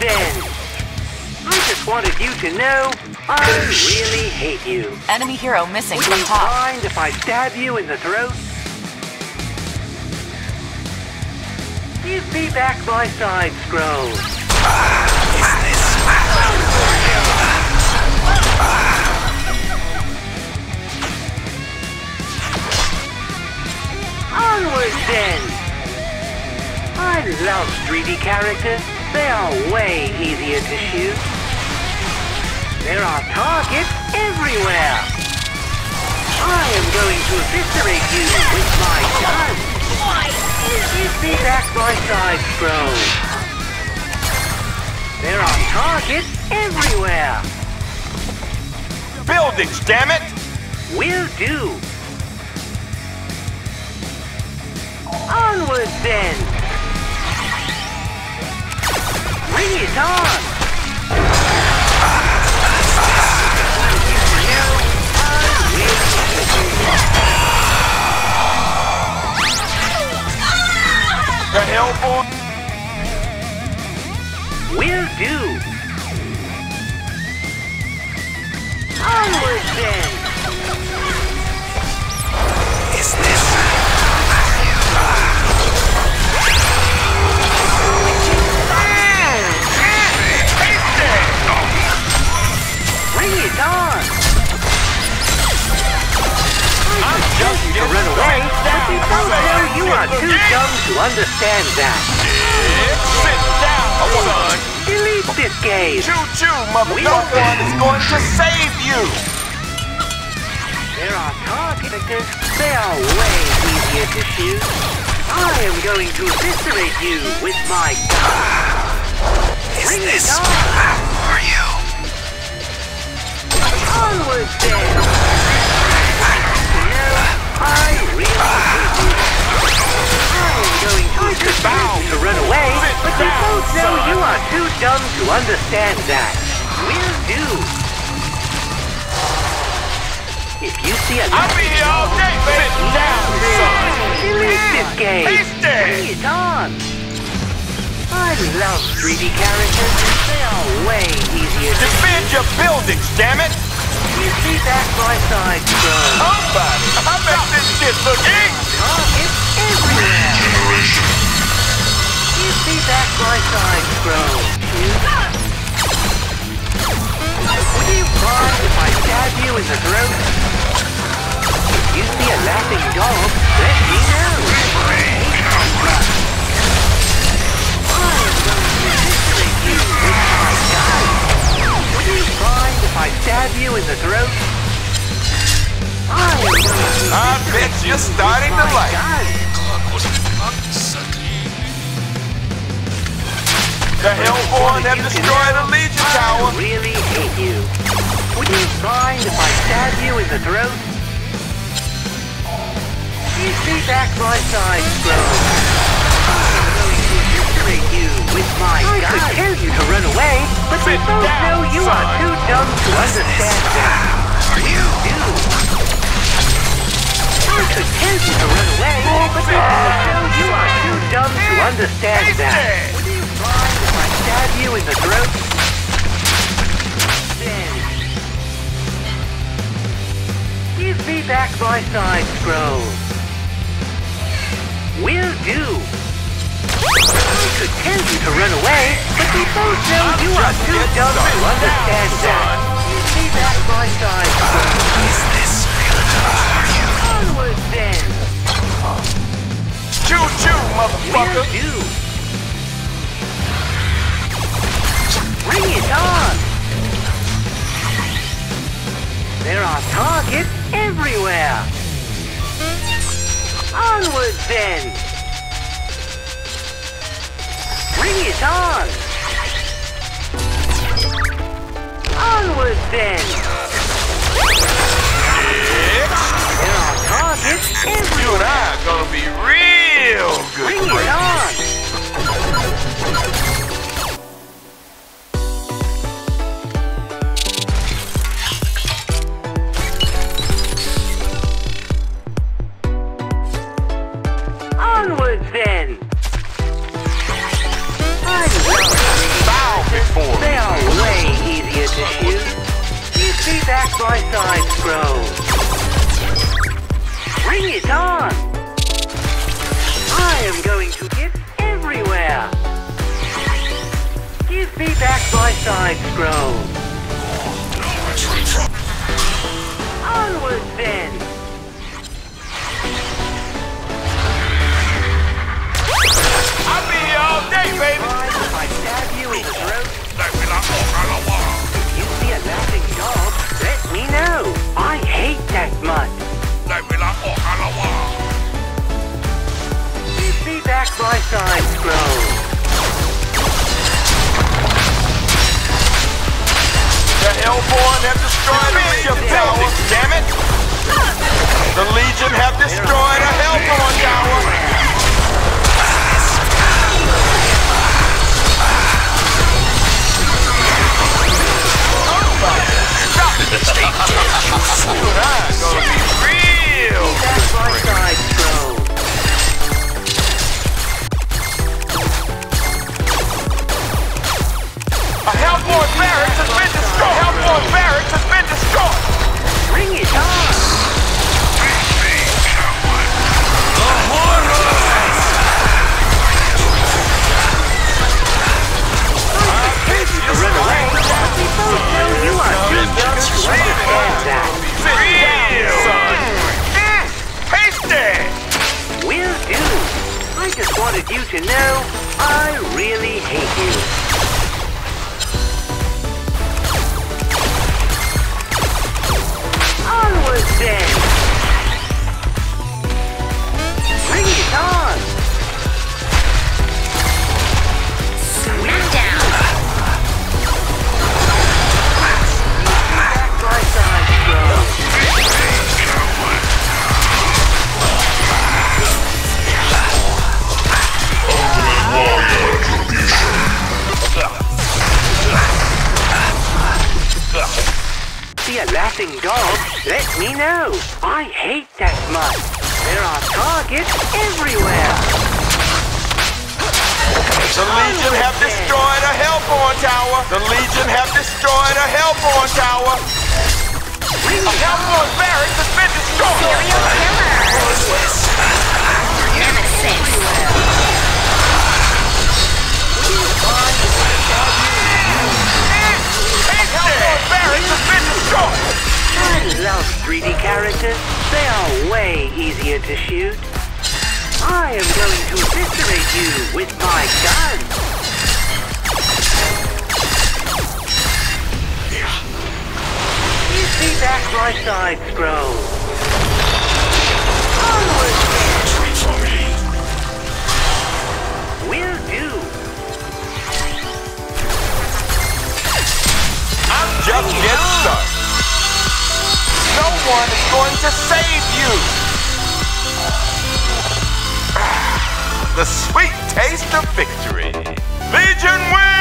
then. I just wanted you to know I really hate you. Enemy hero missing Would from you top. mind if I stab you in the throat? Give me back my side scroll. Onward then! I love 3D characters. They are way easier to shoot. There are targets everywhere. I am going to eviscerate you with my gun. Give me back my side scroll. There are targets everywhere. Buildings, damn it! Will do. Onward then. Bring it on. The hell, boy? Will do. Onward then. It. I'm just To getting run away, but we both know you are too dumb to understand that. Sit down, son. Delete this game. Choo-choo, mother. No one is going to save you. There are targets. They are way easier to shoot. I am going to eviscerate you with my gun. is Bring this for you? Going to you run away, but we both know you are too dumb to understand that. Will do. If you see a I'll be here all day. Sit down, son. Delete this game. Bring it on. I love 3D characters. They are way easier to Defend your buildings, damn it. Give me back my side scroll. Somebody, I make this shit look easy. Targets everywhere. Give me back my side scroll. Would you mind if I stab you in the throat? If you see a laughing dog, let me know. You in the throat? Ah, I am going to I bet you're starting to like. The Hellborn have destroyed a Legion Tower. I really hate you. Would you mind if I stab you in the throat? You see back my side scroll. To you with my I. I could tell you to run away, but Sit both down, know you are too dumb to understand that. For you? You. I could tell you to run away, but we both know you are too dumb to understand that. Would you mind if I stab you in the throat? Then. Give me back my side scroll. Will do. I could tell you to run away, but we both know I'm you are too dumb to understand that. Give me back my side. Is this real? Onward then. Choo-choo, motherfucker. do. Bring it on. There are targets everywhere. Onward then. It on. Onward then. Targets You everywhere. Back my side scroll. Bring it on! I am going to get everywhere. Give me back my side scroll. Onward then! I'll be here all day, baby. The Hellborn have destroyed a Legion tower. Damn it! The Legion have destroyed a Hellborn tower. See a laughing dog? Let me know. I hate that mutt. There are targets everywhere. The Legion have destroyed a Hellborn tower. The Legion have destroyed a Hellborn tower. A Hellborn barracks has been destroyed. Serial killer! Nemesis! 3D. They are way easier to shoot. I am going to eviscerate you with my gun. Give me back my side scroll. Onward then. Will do. I'm just getting started. No one is going to save you. The sweet taste of victory. Legion wins!